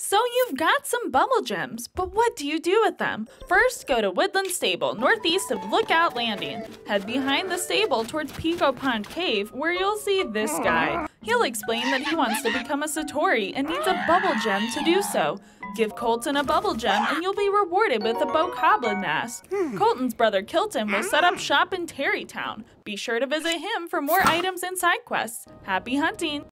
So you've got some Bubbul gems, but what do you do with them? First, go to Woodland Stable, northeast of Lookout Landing. Head behind the stable towards Pico Pond Cave, where you'll see this guy. He'll explain that he wants to become a Satori and needs a Bubbul gem to do so. Give Koltin a Bubbul gem and you'll be rewarded with a bokoblin mask. Hmm. Koltin's brother Kilton will set up shop in Tarrey Town. Be sure to visit him for more items and side quests. Happy hunting!